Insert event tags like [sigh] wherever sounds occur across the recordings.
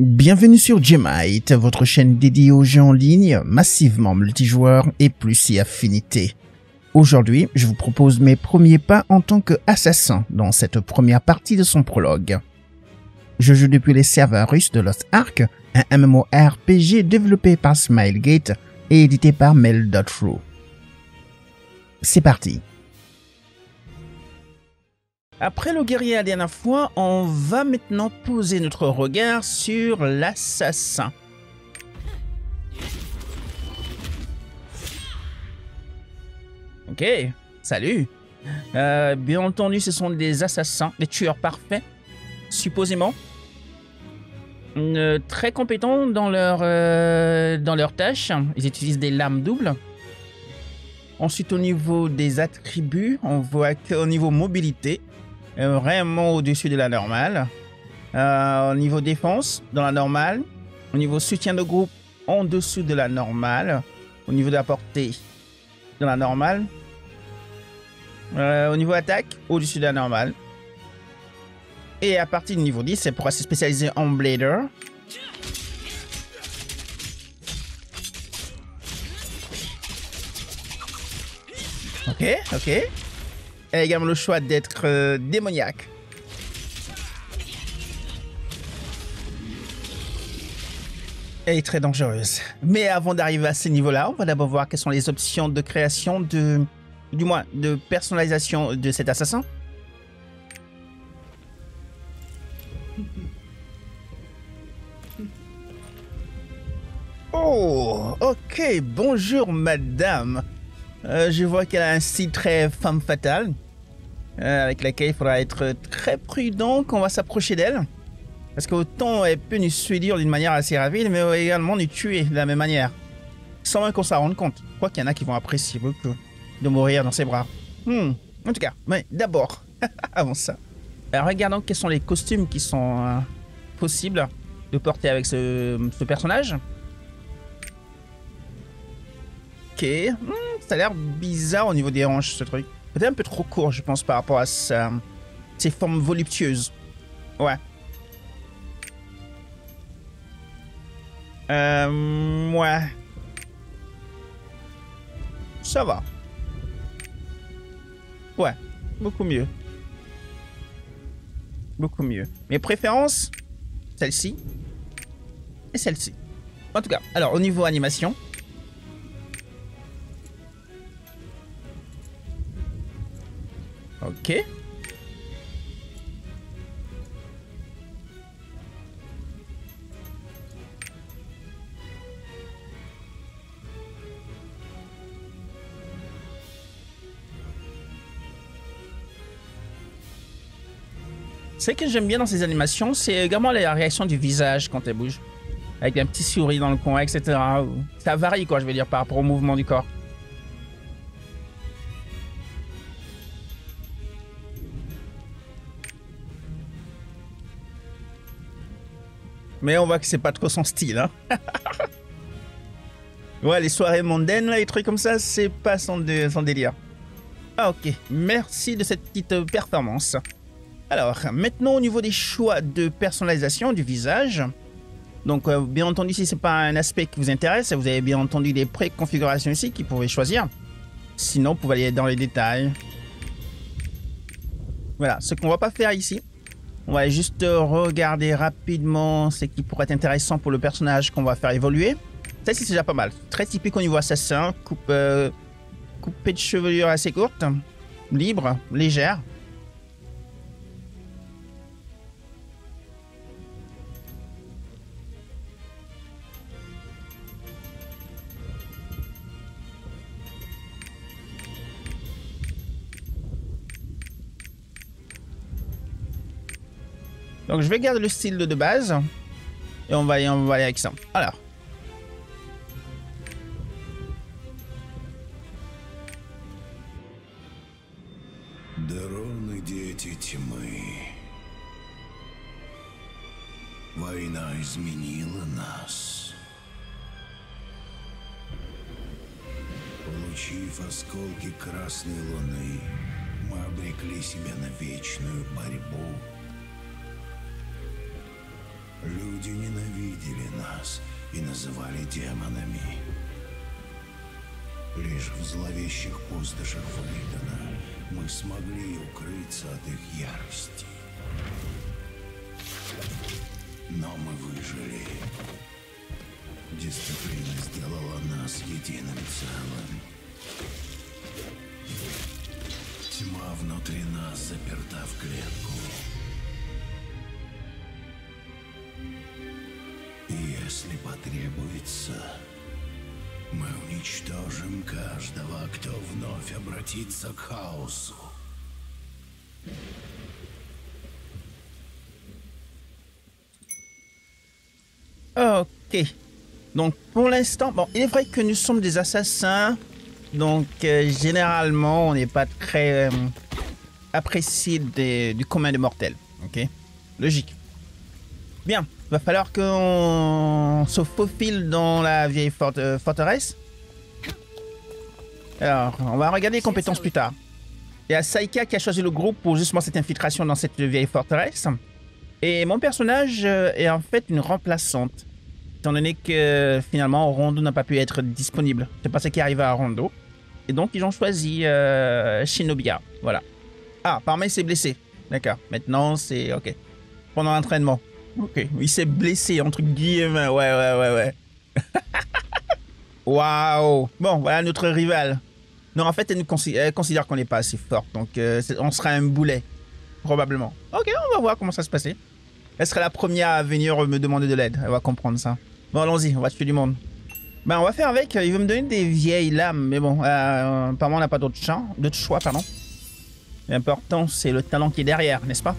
Bienvenue sur Gemite, votre chaîne dédiée aux jeux en ligne, massivement multijoueurs et plus si affinités. Aujourd'hui, je vous propose mes premiers pas en tant qu'assassin dans cette première partie de son prologue. Je joue depuis les serveurs russes de Lost Ark, un MMORPG développé par Smilegate et édité par Mail.ru. C'est parti. Après le guerrier la dernière fois, on va maintenant poser notre regard sur l'assassin. Ok, salut. Euh, bien entendu, ce sont des assassins, des tueurs parfaits, supposément. Euh, très compétents dans leur, euh, dans leur tâche. Ils utilisent des lames doubles. Ensuite, au niveau des attributs, on voit qu'au niveau mobilité, vraiment au-dessus de la normale. Euh, au niveau défense, dans la normale. Au niveau soutien de groupe, en dessous de la normale. Au niveau de la portée, dans la normale. Euh, au niveau attaque, au-dessus de la normale. Et à partir du niveau 10, c'est pour se spécialiser en blader. Ok, ok. Elle a également le choix d'être euh, démoniaque. Elle est très dangereuse. Mais avant d'arriver à ce niveau-là, on va d'abord voir quelles sont les options de création de... Du moins, de personnalisation de cet assassin. Oh, ok, bonjour madame. Euh, je vois qu'elle a un style très femme fatale, euh, avec laquelle il faudra être très prudent quand on va s'approcher d'elle. Parce qu'autant elle peut nous séduire d'une manière assez rapide, mais également nous tuer de la même manière. Sans même qu'on s'en rende compte. Crois qu'il y en a qui vont apprécier beaucoup de mourir dans ses bras. Hmm. En tout cas, mais d'abord, [laughs] avant ça, regardons quels sont les costumes qui sont euh, possibles de porter avec ce, ce personnage. Ok. Hmm, ça a l'air bizarre au niveau des hanches, ce truc. Peut-être un peu trop court, je pense, par rapport à sa, ses formes voluptueuses. Ouais. Euh, ouais. Ça va. Ouais, beaucoup mieux. Beaucoup mieux. Mes préférences, celle-ci et celle-ci. En tout cas, alors au niveau animation, Ok. Ce que j'aime bien dans ces animations, c'est également la réaction du visage quand elle bouge. Avec un petit sourire dans le coin, etc. Ça varie, quoi, je veux dire, par rapport au mouvement du corps. Mais on voit que c'est pas trop son style. Hein [laughs] ouais, les soirées mondaines, là, les trucs comme ça, c'est pas son, délire. Ah, ok. Merci de cette petite performance. Alors, maintenant au niveau des choix de personnalisation du visage. Donc, euh, bien entendu, si c'est pas un aspect qui vous intéresse, vous avez bien entendu des préconfigurations ici qui pouvez choisir. Sinon, vous pouvez aller dans les détails. Voilà, ce qu'on va pas faire ici, on va juste regarder rapidement ce qui pourrait être intéressant pour le personnage qu'on va faire évoluer. Ça, c'est déjà pas mal. Très typique au niveau assassin. Coupe, euh, coupée de chevelure assez courte. Libre, légère. Donc je vais garder le style de base. Et on va, on va aller avec ça. Alors. Дроны дети тьмы. Война изменила нас. Получив осколки Красной Луны, мы обрекли себя на вечную борьбу Люди ненавидели нас и называли демонами. Лишь в зловещих пустошах Фридена мы смогли укрыться от их ярости. Но мы выжили. Дисциплина сделала нас единым целым. Тьма внутри нас заперта в клетку. если потребуется, мы уничтожим каждого, кто вновь обратится к хаосу. Ok. Donc pour l'instant, bon, il est vrai que nous sommes des assassins. Donc euh, généralement, on n'est pas très euh, apprécié des- du commun des mortels. Ok. Logique. Bien. Va falloir qu'on se faufile dans la vieille euh, forteresse. Alors, on va regarder les compétences plus tard. Il y a Saika qui a choisi le groupe pour justement cette infiltration dans cette vieille forteresse. Et mon personnage euh, est en fait une remplaçante étant donné que finalement Rondo n'a pas pu être disponible. C'est pas ce qui est arrivé à Rondo. Et donc ils ont choisi euh, Shinobia. Voilà. Ah, il s'est blessé. D'accord. Maintenant c'est ok. Pendant l'entraînement. Ok. Il s'est blessé entre guillemets. Ouais, ouais, ouais, ouais. [laughs] Waouh. Bon, voilà notre rival. Non, en fait, elle, nous consi- elle considère qu'on n'est pas assez fort. Donc euh, on sera un boulet. Probablement. Ok, on va voir comment ça se passer. Elle serait la première à venir me demander de l'aide. Elle va comprendre ça. Bon, allons-y, on va tuer du monde. Ben, on va faire avec. Il veut me donner des vieilles lames, mais bon, euh, apparemment, on n'a pas d'autre choix, pardon. L'important, c'est le talent qui est derrière, n'est-ce pas?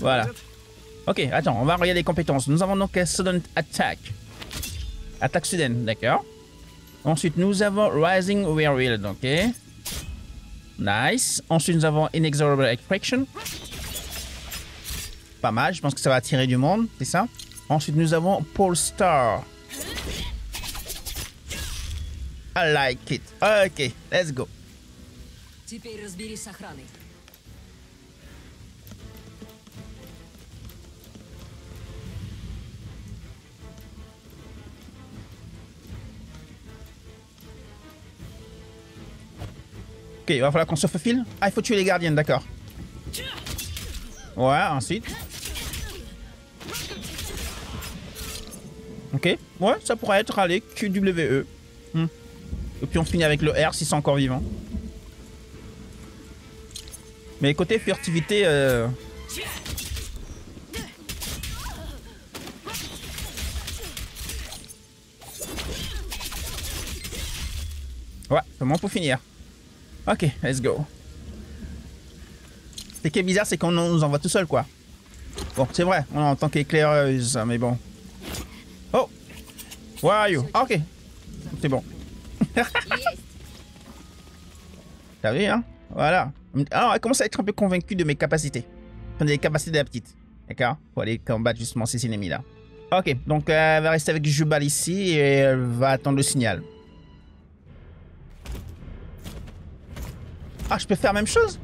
Voilà. Ok, attends, on va regarder les compétences. Nous avons donc Sudden Attack. Attaque soudaine, d'accord. Ensuite, nous avons Rising Whirlwind, ok. Nice. Ensuite, nous avons Inexorable Extraction. Pas mal, je pense que ça va attirer du monde, c'est ça. Ensuite, nous avons Pole Star. I like it. Ok, let's go. Ok, il va falloir qu'on se faufile. Ah, il faut tuer les gardiens, d'accord. Ouais, ensuite. Ok, ouais, ça pourrait être allez, QWE. Hmm. Et puis on finit avec le R si c'est encore vivant. Mais côté furtivité, euh... Ouais, c'est bon pour finir. Ok, let's go. Ce qui est bizarre, c'est qu'on nous envoie tout seul, quoi. Bon, c'est vrai, on en tant qu'éclaireuse, mais bon. Oh! Where are you? Ah, ok. C'est bon. [laughs] T'as vu, hein? Voilà. Alors, elle commence à être un peu convaincue de mes capacités. Enfin, des capacités de la petite. D'accord? Pour aller combattre justement ces ennemis-là. Ok, donc euh, elle va rester avec Jubal ici et elle va attendre le signal. Ah, je peux faire la même chose?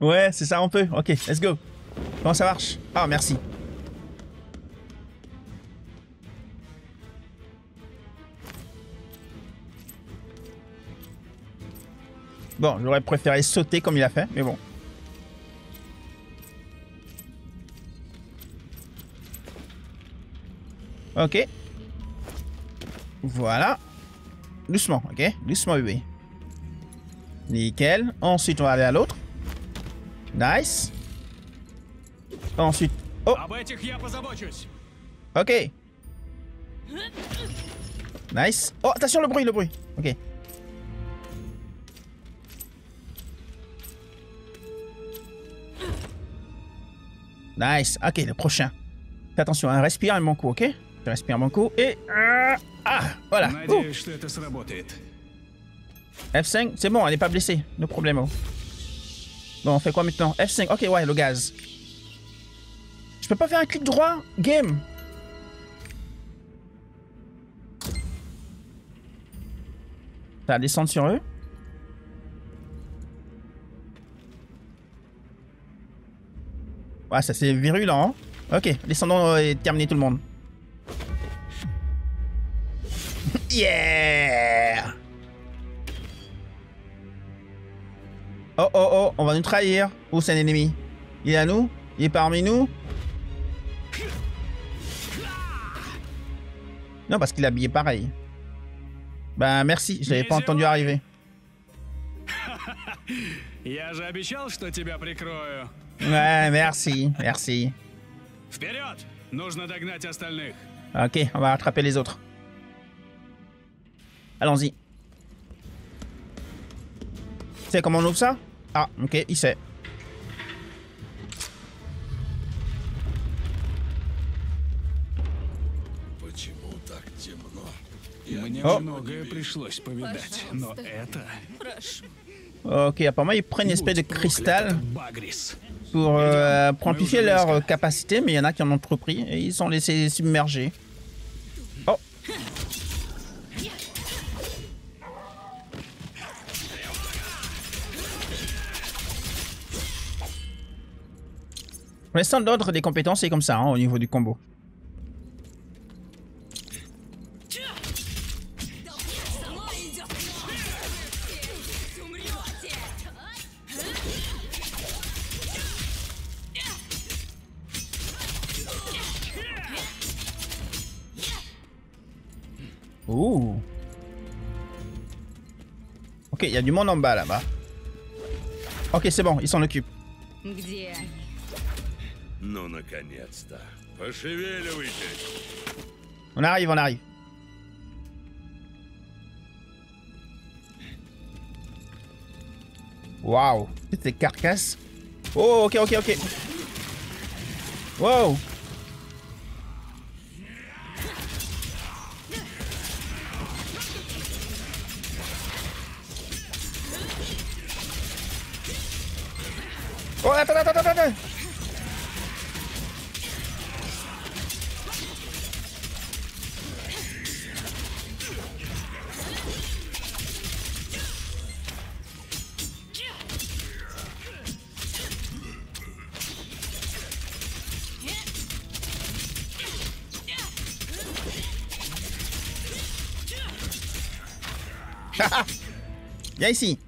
Ouais, c'est ça, on peut. Ok, let's go. Comment ça marche? Ah, merci. Bon, j'aurais préféré sauter comme il a fait, mais bon. Ok. Voilà. Doucement, ok Doucement, bébé. Nickel. Ensuite, on va aller à l'autre. Nice. Ensuite... Oh Ok. Nice. Oh, attention le bruit, le bruit. Ok. Nice. Ok, le prochain. Fais attention, hein. respire un bon coup, ok? Je respire un bon coup et... Euh, ah, voilà. F5, c'est bon, elle n'est pas blessée. No problème. Bon, on fait quoi maintenant? F5, ok, ouais, le gaz. Je peux pas faire un clic droit? Game Ça va descendre sur eux Ouais, ça c'est virulent. hein. Ok, descendons et terminer tout le monde. [laughs] yeah Oh oh oh, on va nous trahir. Où c'est un ennemi Il est à nous? Il est parmi nous? Non, parce qu'il est habillé pareil. Ben merci, je l'avais pas entendu arriver. [laughs] Ouais, merci, merci. Ok, on va rattraper les autres. Allons-y. Sais comment on ouvre ça? Ah, ok, il sait. Oh. Ok, apparemment ils prennent une espèce de cristal pour, euh, amplifier leur capacité, mais il y en a qui en ont trop pris et ils sont laissés submerger. Pour l'instant, l'ordre des compétences est comme ça, hein, au niveau du combo. Ouh. Ok, il y a du monde en bas là-bas. Ok, c'est bon, ils s'en occupent. Где они? Ну, наконец-то. Пошевеливайтесь. On arrive, on arrive. Waouh, c'était carcasse. Oh, ok, ok, ok. Wow. Oh, attends, attends, attends, attends. [laughs] Viens ici.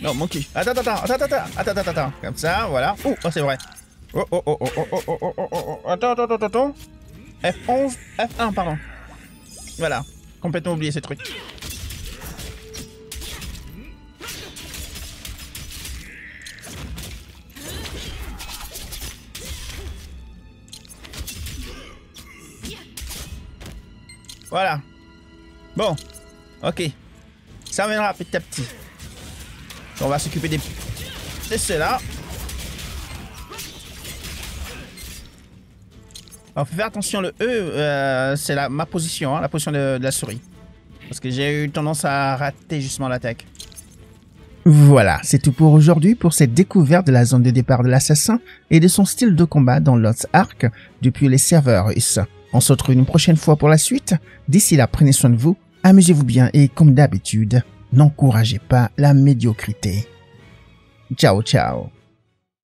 Non, mon cul. Attends, attends, attends, attends, attends, attends, attends. Comme ça, voilà. Oh, c'est vrai. Oh, oh, oh, oh, oh, oh, oh, oh, oh. Attends, attends, attends, attends. F11, F1, pardon. Voilà. Complètement oublié ces trucs. Voilà. Bon. Ok. Ça viendra petit à petit. On va s'occuper des... de ceux-là. Alors, faut faire attention, le E, euh, c'est ma position, hein, la position de, de la souris. Parce que j'ai eu tendance à rater justement l'attaque. Voilà, c'est tout pour aujourd'hui pour cette découverte de la zone de départ de l'assassin et de son style de combat dans Lost Ark depuis les serveurs russes. On se retrouve une prochaine fois pour la suite. D'ici là, prenez soin de vous, amusez-vous bien et comme d'habitude, n'encouragez pas la médiocrité. Ciao ciao